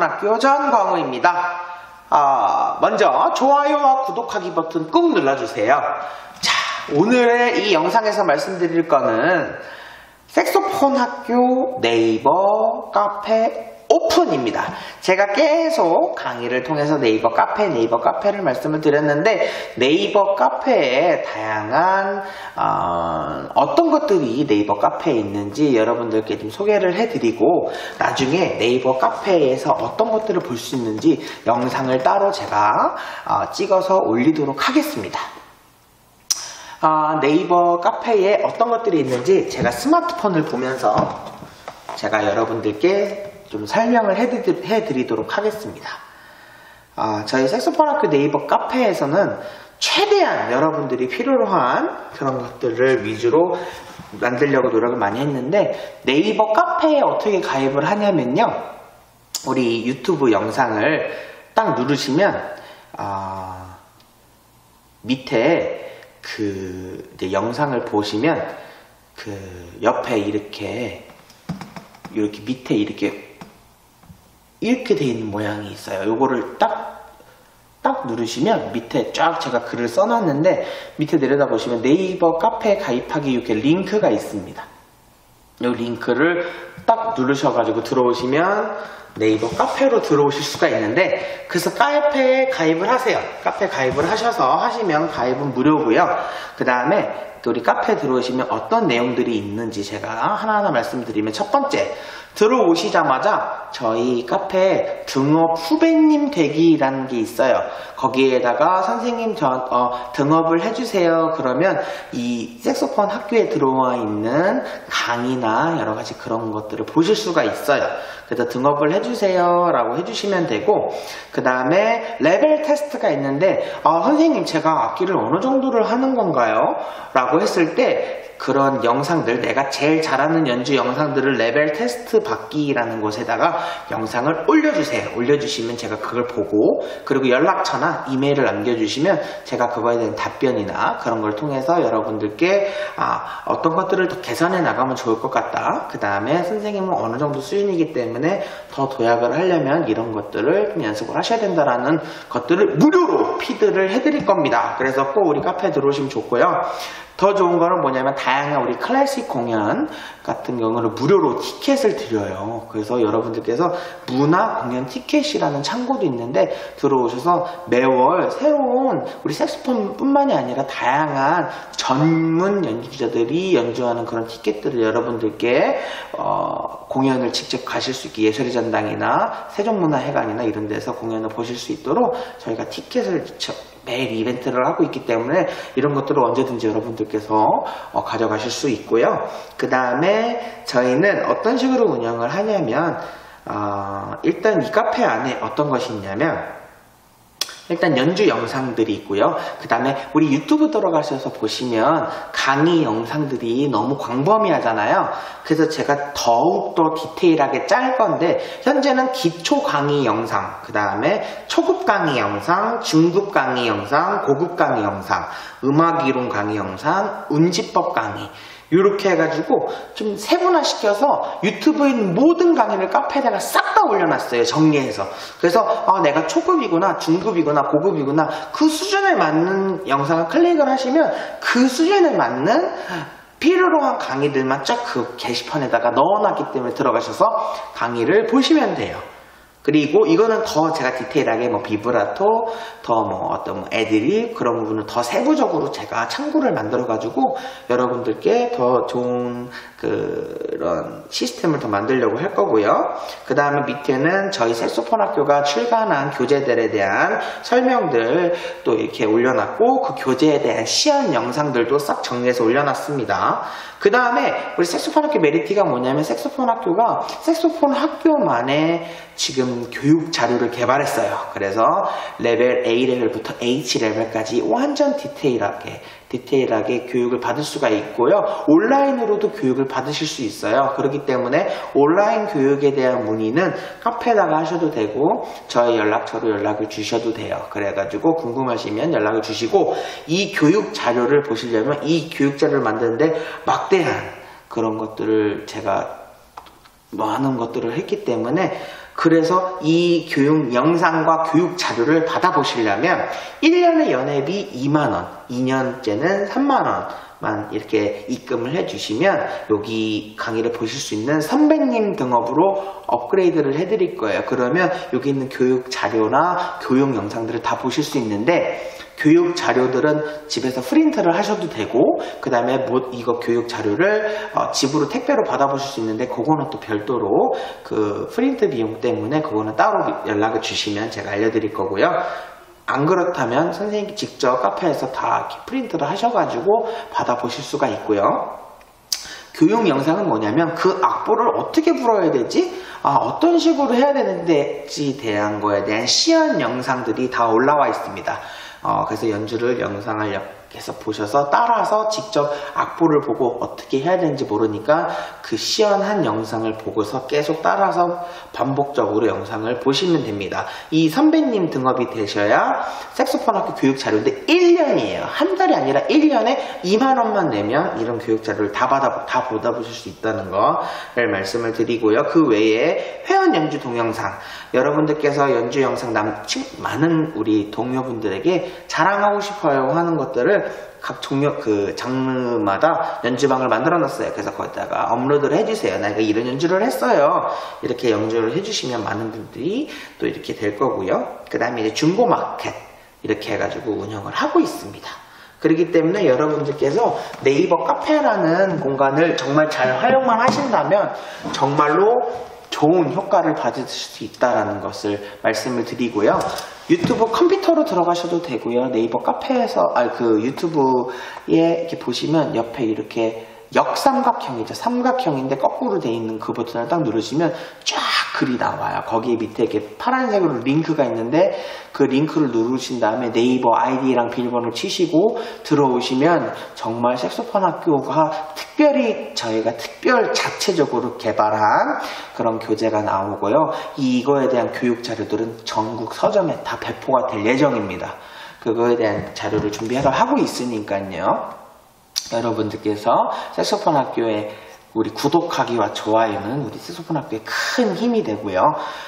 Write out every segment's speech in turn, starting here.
섹소폰학교 전광우입니다. 아, 먼저 좋아요와 구독하기 버튼 꾹 눌러주세요. 자, 오늘의 이 영상에서 말씀드릴 거는 섹소폰 학교 네이버 카페 오픈입니다. 제가 계속 강의를 통해서 네이버 카페, 네이버 카페를 말씀을 드렸는데 네이버 카페에 다양한 어, 떤 것들이 네이버 카페에 있는지 여러분들께 좀 소개를 해드리고 나중에 네이버 카페에서 어떤 것들을 볼 수 있는지 영상을 따로 제가 어, 찍어서 올리도록 하겠습니다. 어, 네이버 카페에 어떤 것들이 있는지 제가 스마트폰을 보면서 제가 여러분들께 좀 설명을 해드리, 도록 하겠습니다. 아, 저희 색소폰 학교 네이버 카페에서는 최대한 여러분들이 필요로 한 그런 것들을 위주로 만들려고 노력을 많이 했는데 네이버 카페에 어떻게 가입을 하냐면요. 우리 유튜브 영상을 딱 누르시면 아, 밑에 그 영상을 보시면 그 옆에 이렇게 이렇게 밑에 이렇게 이렇게 돼 있는 모양이 있어요. 요거를 딱, 딱 누르시면 밑에 쫙 제가 글을 써놨는데 밑에 내려다 보시면 네이버 카페 가입하기 이렇게 링크가 있습니다. 이 링크를 딱 누르셔가지고 들어오시면 네이버 카페로 들어오실 수가 있는데 그래서 카페에 가입을 하세요. 카페 가입을 하셔서 하시면 가입은 무료고요. 그 다음에 또 우리 카페에 들어오시면 어떤 내용들이 있는지 제가 하나하나 말씀드리면 첫 번째 들어오시자마자 저희 카페에 등업 후배님 되기라는 게 있어요. 거기에다가 선생님 전, 어, 등업을 해주세요. 그러면 이 색소폰 학교에 들어와 있는 강의나 여러 가지 그런 것들을 보실 수가 있어요. 그래서 등업을 해주세요. 라고 해주시면 되고, 그 다음에 레벨 테스트가 있는데, 아, 선생님 제가 악기를 어느 정도를 하는 건가요? 라고 했을 때, 그런 영상들 내가 제일 잘하는 연주 영상들을 레벨 테스트 받기라는 곳에다가 영상을 올려주세요. 올려주시면 제가 그걸 보고 그리고 연락처나 이메일을 남겨주시면 제가 그거에 대한 답변이나 그런 걸 통해서 여러분들께 아, 어떤 것들을 더 개선해 나가면 좋을 것 같다. 그 다음에 선생님은 어느 정도 수준이기 때문에 더 도약을 하려면 이런 것들을 좀 연습을 하셔야 된다라는 것들을 무료로 피드를 해드릴 겁니다. 그래서 꼭 우리 카페에 들어오시면 좋고요. 더 좋은 거는 뭐냐면 다양한 우리 클래식 공연 같은 경우는 무료로 티켓을 드려요. 그래서 여러분들께서 문화 공연 티켓이라는 창고도 있는데 들어오셔서 매월 새로운 우리 색소폰 뿐만이 아니라 다양한 전문 연주자들이 연주하는 그런 티켓들을 여러분들께 어, 공연을 직접 가실 수 있게 예술의 전당이나 세종문화회관이나 이런 데서 공연을 보실 수 있도록 저희가 티켓을 매일 이벤트를 하고 있기 때문에 이런 것들을 언제든지 여러분들께서 어, 가져가실 수 있고요. 그 다음에 저희는 어떤 식으로 운영을 하냐면 어, 일단 이 카페 안에 어떤 것이 있냐면 일단 연주 영상들이 있고요. 그 다음에 우리 유튜브 들어가셔서 보시면 강의 영상들이 너무 광범위하잖아요. 그래서 제가 더욱더 디테일하게 짤 건데 현재는 기초 강의 영상, 그 다음에 초급 강의 영상, 중급 강의 영상, 고급 강의 영상, 음악 이론 강의 영상, 운지법 강의 이렇게 해가지고 좀 세분화시켜서 유튜브에 있는 모든 강의를 카페에다가 싹 다 올려놨어요. 정리해서. 그래서 아, 내가 초급이구나, 중급이구나, 고급이구나 그 수준에 맞는 영상을 클릭을 하시면 그 수준에 맞는 필요로 한 강의들만 쫙 그 게시판에다가 넣어놨기 때문에 들어가셔서 강의를 보시면 돼요. 그리고 이거는 더 제가 디테일하게 뭐 비브라토, 더 뭐 어떤 뭐 애들이 그런 부분을 더 세부적으로 제가 창구를 만들어 가지고 여러분들께 더 좋은 그런 시스템을 더 만들려고 할 거고요. 그 다음에 밑에는 저희 색소폰 학교가 출간한 교재들에 대한 설명들 또 이렇게 올려놨고 그 교재에 대한 시연 영상들도 싹 정리해서 올려놨습니다. 그 다음에 우리 색소폰 학교 메리트가 뭐냐면 색소폰 학교가 색소폰 학교만의 지금 교육 자료를 개발했어요. 그래서 레벨 A 레벨부터 H 레벨까지 완전 디테일하게 디테일하게 교육을 받을 수가 있고요. 온라인으로도 교육을 받으실 수 있어요. 그렇기 때문에 온라인 교육에 대한 문의는 카페에다가 하셔도 되고 저희 연락처로 연락을 주셔도 돼요. 그래가지고 궁금하시면 연락을 주시고 이 교육 자료를 보시려면 이 교육 자료를 만드는데 막대한 그런 것들을 제가 많은 것들을 했기 때문에 그래서 이 교육 영상과 교육 자료를 받아보시려면 1년의 연회비 2만원, 2년째는 3만원만 이렇게 입금을 해주시면 여기 강의를 보실 수 있는 선배님 등업으로 업그레이드를 해드릴 거예요. 그러면 여기 있는 교육 자료나 교육 영상들을 다 보실 수 있는데 교육 자료들은 집에서 프린트를 하셔도 되고 그 다음에 뭐 이거 교육 자료를 어, 집으로 택배로 받아보실 수 있는데 그거는 또 별도로 그 프린트 비용 때문에 그거는 따로 연락을 주시면 제가 알려드릴 거고요. 안 그렇다면 선생님이 직접 카페에서 다 프린트를 하셔가지고 받아보실 수가 있고요. 교육 영상은 뭐냐면 그 악보를 어떻게 불어야 되지? 아, 어떤 식으로 해야 되는지에 대한 거에 대한 시연 영상들이 다 올라와 있습니다. 어, 그래서 연주를 영상을 해서 보셔서 따라서 직접 악보를 보고 어떻게 해야 되는지 모르니까 그 시연한 영상을 보고서 계속 따라서 반복적으로 영상을 보시면 됩니다. 이 선배님 등업이 되셔야 색소폰 학교 교육 자료인데 1년이에요. 한 달이 아니라 1년에 2만 원만 내면 이런 교육 자료를 다 받아, 다 받아보실 수 있다는 거를 말씀을 드리고요. 그 외에 회원 연주 동영상 여러분들께서 연주 영상 남, 많은 우리 동료분들에게 자랑하고 싶어요 하는 것들을 각 종류 그 장르마다 연주방을 만들어 놨어요. 그래서 거기다가 업로드를 해주세요. 내가 이런 연주를 했어요. 이렇게 연주를 해주시면 많은 분들이 또 이렇게 될 거고요. 그 다음에 이제 중고 마켓 이렇게 해가지고 운영을 하고 있습니다. 그렇기 때문에 여러분들께서 네이버 카페라는 공간을 정말 잘 활용만 하신다면 정말로 좋은 효과를 받으실 수 있다는 것을 말씀을 드리고요. 유튜브 컴퓨터로 들어가셔도 되고요. 네이버 카페에서, 아, 그 유튜브에 이렇게 보시면 옆에 이렇게 역삼각형이죠. 삼각형인데 거꾸로 돼 있는 그 버튼을 딱 누르시면 쫙 글이 나와요. 거기 밑에 이렇게 파란색으로 링크가 있는데 그 링크를 누르신 다음에 네이버 아이디랑 비밀번호를 치시고 들어오시면 정말 색소폰 학교가 특별히 저희가 특별 자체적으로 개발한 그런 교재가 나오고요. 이거에 대한 교육 자료들은 전국 서점에 다 배포가 될 예정입니다. 그거에 대한 자료를 준비해서 하고 있으니까요. 여러분들께서 색소폰 학교에 우리 구독하기와 좋아요는 우리 색소폰 학교에 큰 힘이 되고요.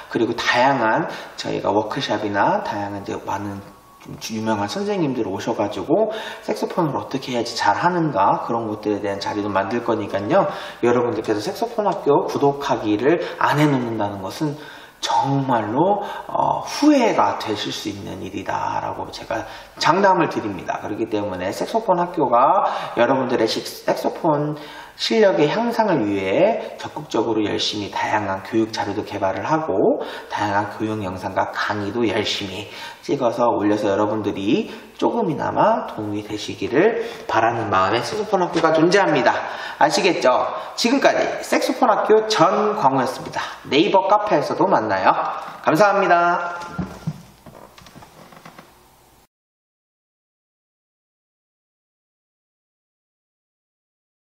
그리고 다양한 저희가 워크샵이나 다양한 이제 많은 좀 유명한 선생님들 오셔가지고 색소폰을 어떻게 해야지 잘 하는가 그런 것들에 대한 자리도 만들 거니까요. 여러분들께서 색소폰 학교 구독하기를 안 해놓는다는 것은 정말로 어, 후회가 되실 수 있는 일이다라고 제가 장담을 드립니다. 그렇기 때문에 색소폰 학교가 여러분들의 색소폰 실력의 향상을 위해 적극적으로 열심히 다양한 교육 자료도 개발을 하고 다양한 교육 영상과 강의도 열심히 찍어서 올려서 여러분들이 조금이나마 도움이 되시기를 바라는 마음에 색소폰 학교가 존재합니다. 아시겠죠? 지금까지 색소폰 학교 전광우였습니다. 네이버 카페에서도 만나요. 감사합니다.